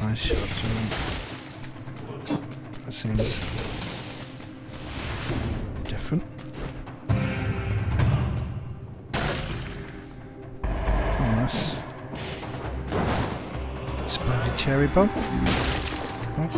Nice shot to. That seems different. Nice. Exploded cherry bomb. Oh.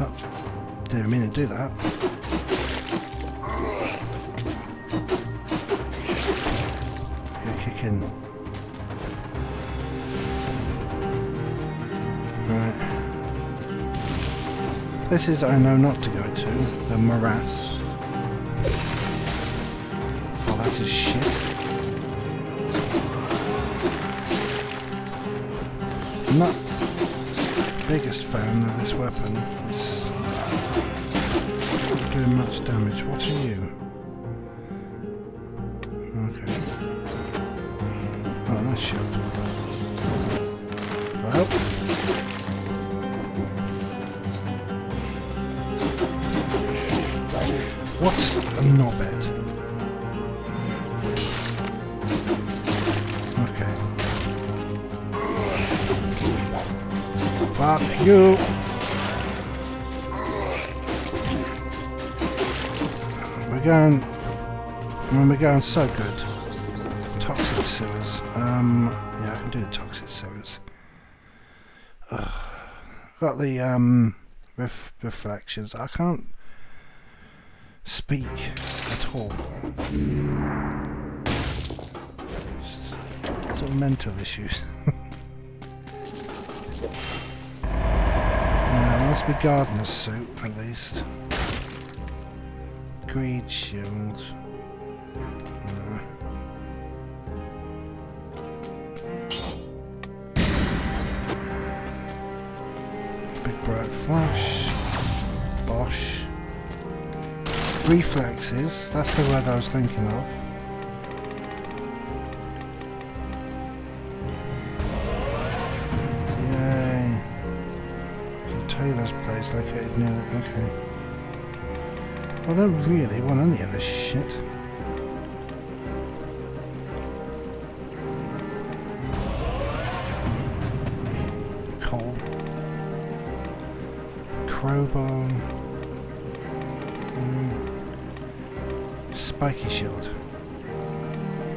Oh. Didn't mean to do that. Places I know not to go to. The morass. Oh, that is shit. I'm not biggest fan of this weapon. It's not doing much damage. What are you? What a knobhead. Okay. Fuck you! We're going... I mean, we're going so good. Toxic sewers. Um, yeah, I can do the toxic sewers. Ugh. Got the um, ref reflections. I can't speak at all. Of mental issues. yeah, uh, must be gardener's suit at least. Greed shield. Big bright flash. Bosch. Reflexes, that's the word I was thinking of. Yay. Taylor's place located near the... okay. I don't really want any of this shit. Coal. Crowbar. Spiky shield.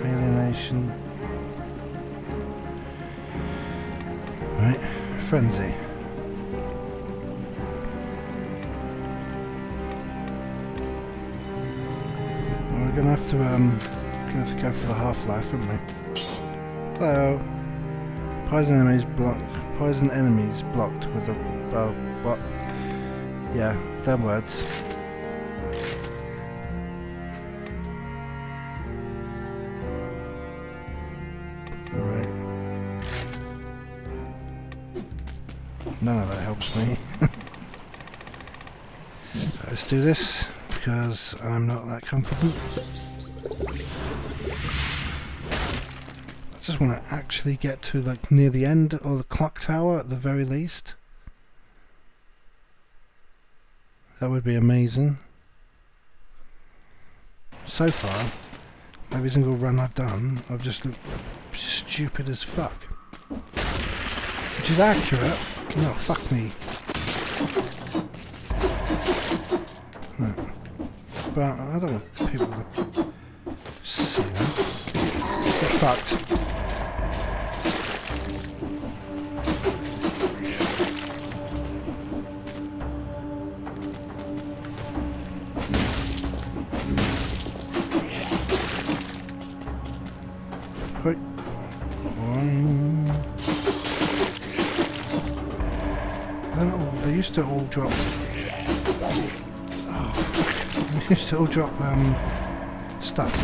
Alienation. Right, frenzy. We're gonna have to um gonna have to go for the half-life, aren't we? Hello. Poison enemies blocked poison enemies blocked with the oh what yeah, them words. Do this, because I'm not that confident. I just want to actually get to like near the end or the clock tower at the very least. That would be amazing. So far, every single run I've done, I've just looked stupid as fuck. Which is accurate. No, fuck me. But I don't want people to see that. Get fucked. Quick. One. They used to all drop. Used to all drop um, stuff.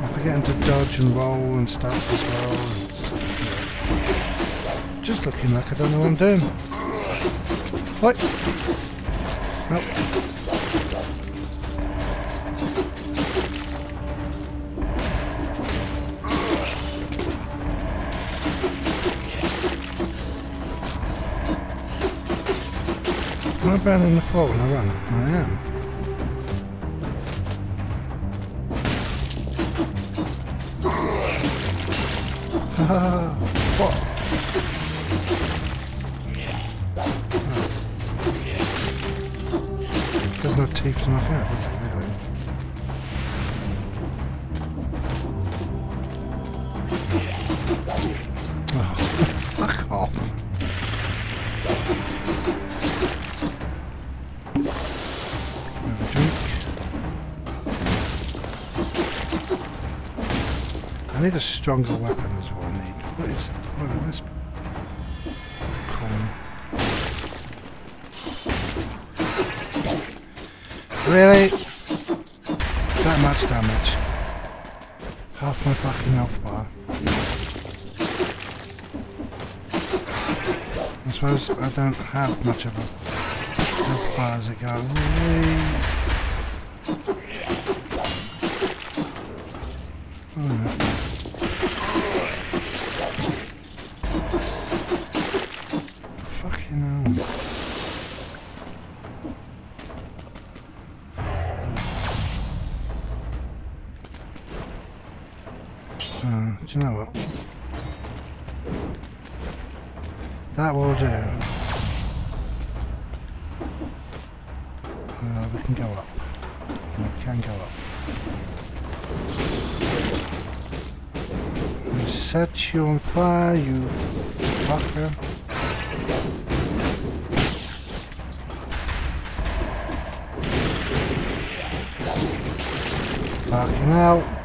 I'm forgetting to dodge and roll and stuff as well. Just looking like I don't know what I'm doing. What? Nope. Burning the floor when I run? I am. what? There's no teeth to knock out, I need a stronger weapon is what I need. What is this? Really? That much damage. Half my fucking health bar. I suppose I don't have much of a health bar as it goes. Oh, no. Do you know what? That will do. Uh, we can go up. We can go up. You set you on fire, you fucker. Fucking out.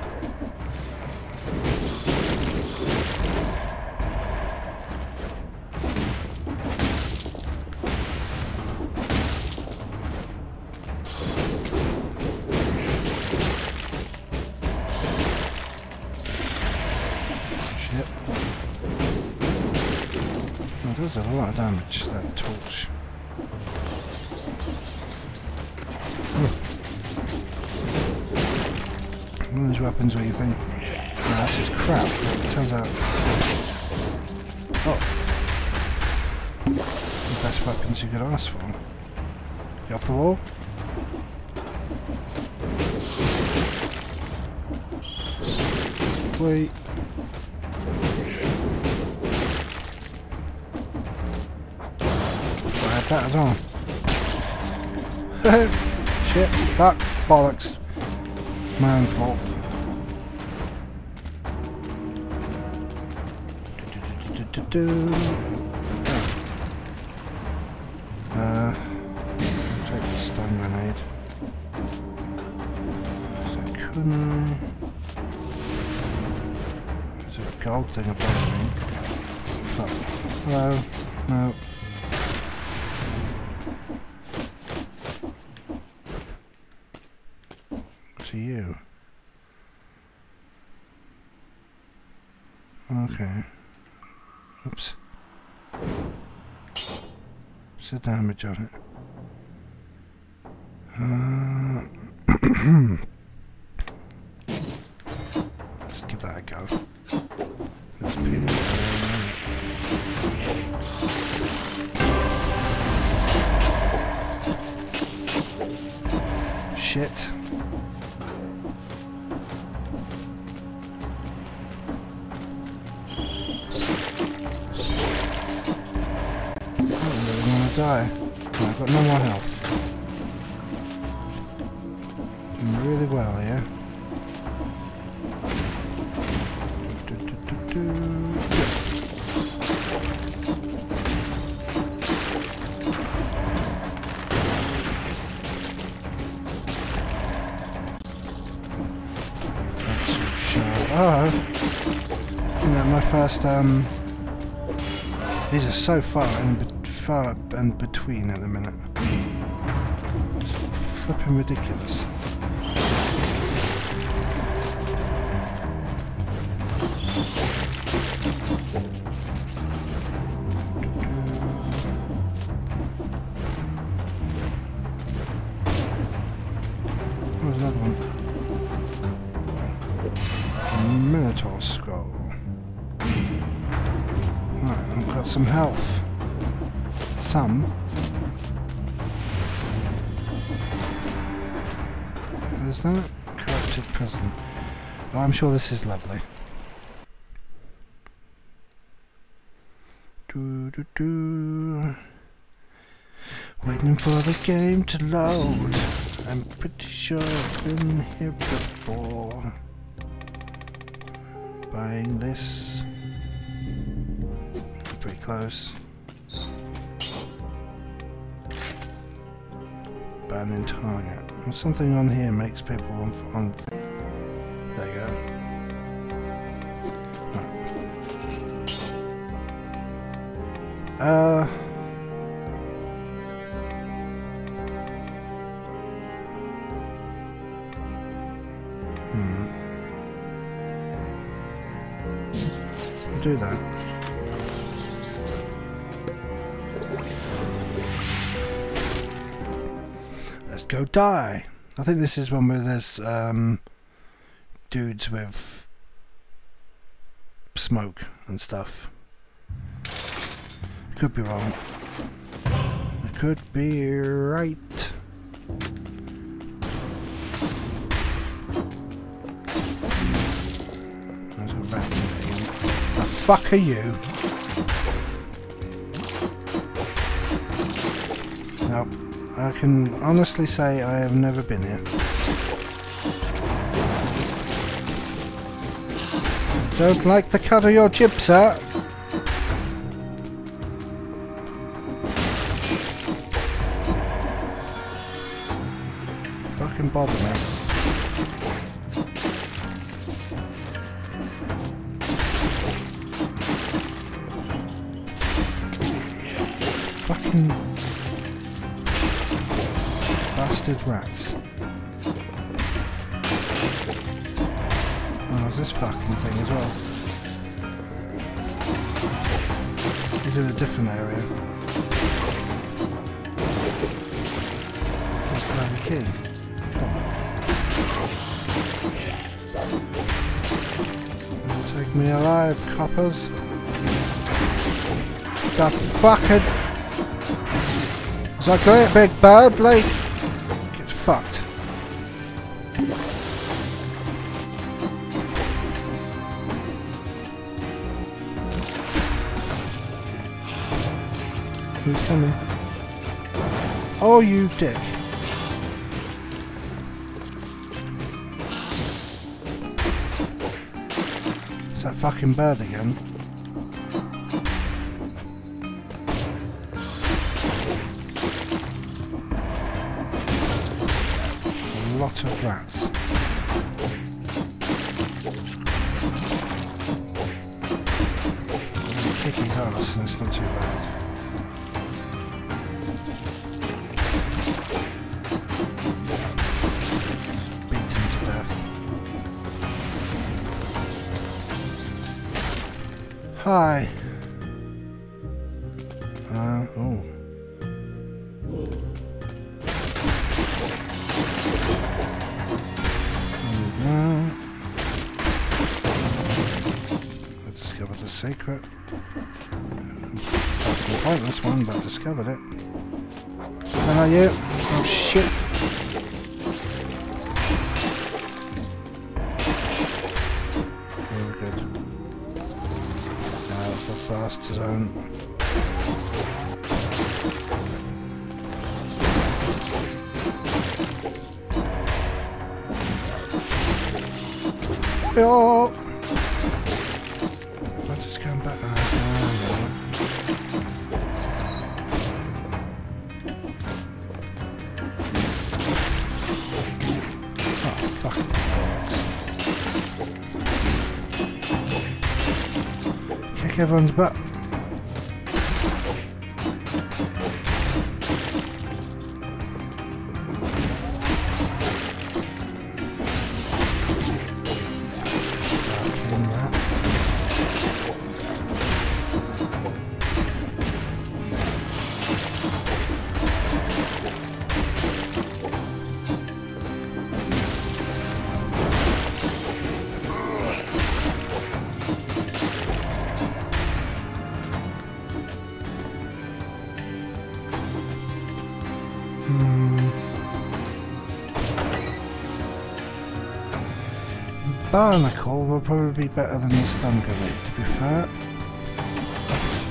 Oh, the best weapons you could ask for. Get off the wall. Wait. I had that as well. Shit, fuck, bollocks. My own fault. Do-do-do-do-do-do. Uh, take the stun grenade. So couldn't I? There's a gold thing above me. Fuck. Hello? No. To you. Okay. Oops. What's the damage on it? Uh, first um? These are so far and far and between at the minute. It's flipping ridiculous. some health. Some. There's that? Corrupted prison. Oh, I'm sure this is lovely. Do do do. Waiting for the game to load. I'm pretty sure I've been here before. Buying this. Pretty close. Banning target. Something on here makes people on. on there you go. Right. Uh. Hmm. Do that. Go die. I think this is one where there's um, dudes with smoke and stuff. Could be wrong. Could be right. There's a rat. The fuck are you? I can honestly say I have never been here. Don't like the cut of your jib, sir. Fucking bother me. Fucking bastard rats. Oh, there's this fucking thing as well. He's in a different area. Let's find the key. Take me alive, coppers. The fucking... Is that great big bird, like? Fucked. Who's coming? Oh, you dick. It's that fucking bird again. Lot of rats. Kick his ass and it's not too bad. Hi. Discovered the secret. Fucking pointless one, but discovered it. Where are you? Oh shit. Very good. Now the fast zone. Yo! Everyone's butt. Barnacle will probably be better than the stun grenade, to be fair.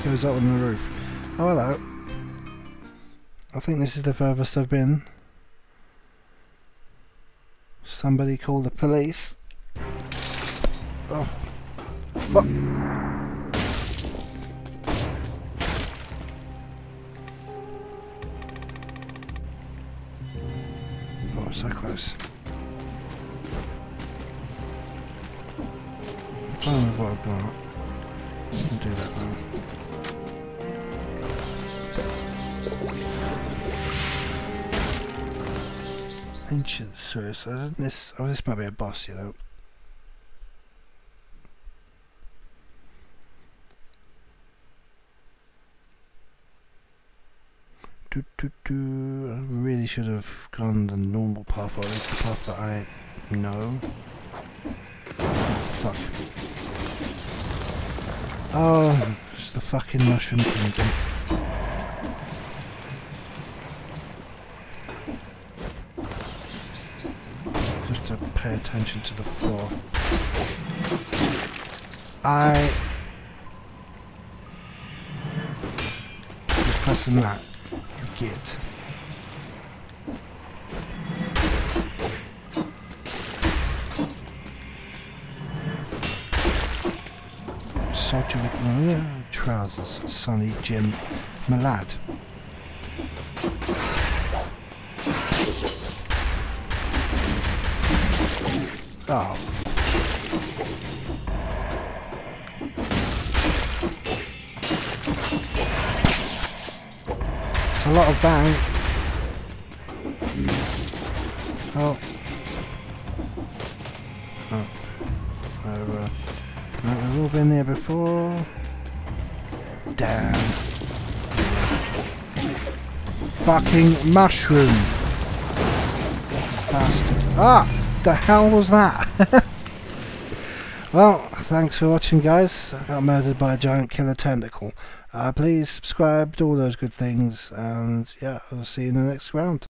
Goes up on the roof. Oh, hello. I think this is the furthest I've been. Somebody call the police. Oh. What? Oh, so close. Fine with what I've got. I'll do that then. Ancient. Isn't this? Oh, this might be a boss, you know. Do, do, do. I really should have gone the normal path, or at least the path that I know. Fuck. Oh, it's the fucking mushroom kingdom. Just to pay attention to the floor. I... Just pressing that. Get. Soldier with trousers, Sonny Jim Malad. Oh. It's a lot of bang. Oh. Damn. Fucking mushroom. Bastard. Ah! The hell was that? well, thanks for watching guys. I got murdered by a giant killer tentacle. Uh, please subscribe, do all those good things, and yeah, I'll see you in the next round.